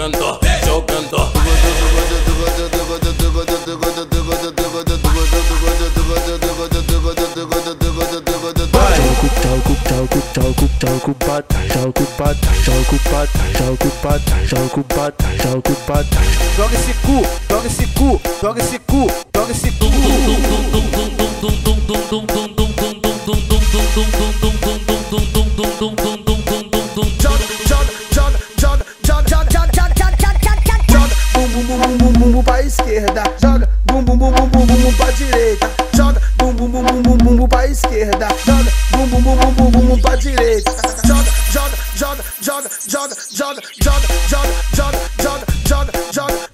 jogando, jogando. Jogo, jogo, jogo, jogo, bota, jogo, bota, jogo, bota, jogo, bota, jogo, bota, jogo, bota. Joga esse cu, joga esse cu, joga esse cu, joga esse cu. Joga, direita. Joga, bum bum bum bum bum bum bum pra esquerda. Joga, bum bum bum bum bum bum bum pra direita. Joga, joga, joga, joga, joga, joga, joga, joga, joga, joga, joga, joga,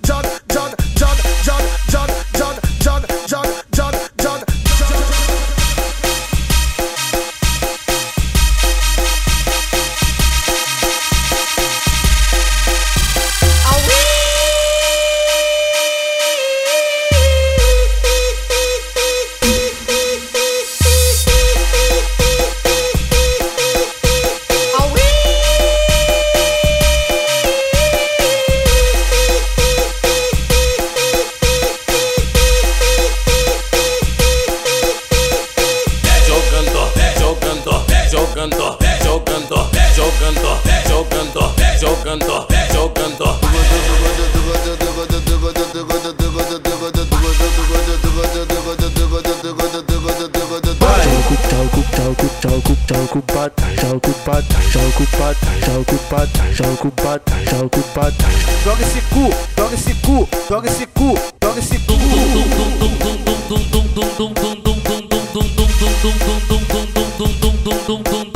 jogando, jogando, jogando, jogando, jogando. Joga esse cu, joga esse cu, joga esse cu, joga esse cu. Joga, joga, joga, joga, joga, joga, joga, joga, joga, joga, joga. Bum bum bum bum bum bum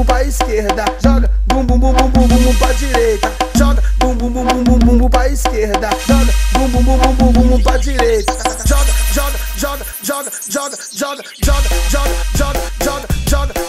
bum pra esquerda. Joga, bum bum bum bum bum pra direita. Joga, bum bum bum bum bum pra esquerda. Joga, bum bum bum bum bum pra direita. Joga, joga, joga, joga, joga, joga, joga, joga, joga, joga, joga.